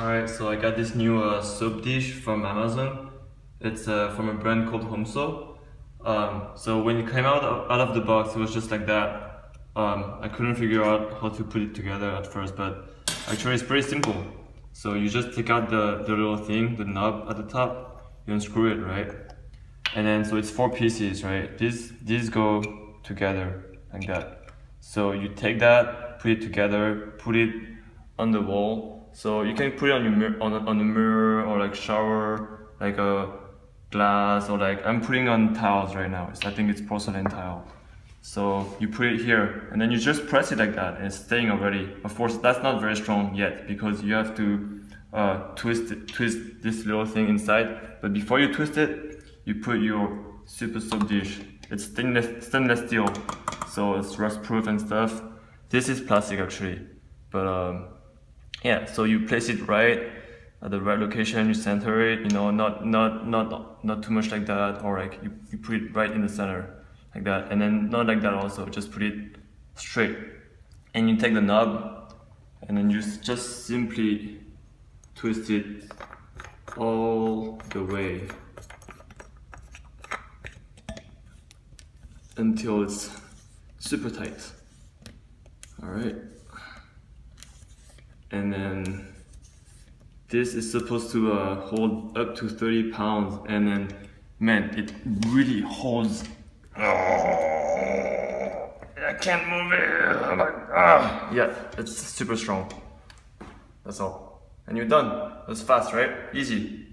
Alright, so I got this new uh, soap dish from Amazon. It's uh, from a brand called Home So. Um, so when it came out of, out of the box, it was just like that. Um, I couldn't figure out how to put it together at first, but actually it's pretty simple. So you just take out the, the little thing, the knob at the top, you unscrew it, right? And then so it's four pieces, right? These these go together like that. So you take that, put it together, put it on the wall, so you can put it on your mirror, on on the mirror or like shower, like a glass or like I'm putting on tiles right now. I think it's porcelain tile. So you put it here and then you just press it like that and it's staying already. Of course, that's not very strong yet because you have to uh, twist it, twist this little thing inside. But before you twist it, you put your super soap dish. It's stainless, stainless steel, so it's rust proof and stuff. This is plastic actually, but um, yeah so you place it right at the right location you center it you know not not not not too much like that or like you, you put it right in the center like that. And then not like that also just put it straight. And you take the knob and then you just simply twist it all the way until it's super tight. All right and then this is supposed to uh, hold up to 30 pounds. And then man it really holds. Oh, I can't move it. Like, ah. yeah it's super strong. That's all. And you're done. That's fast right? Easy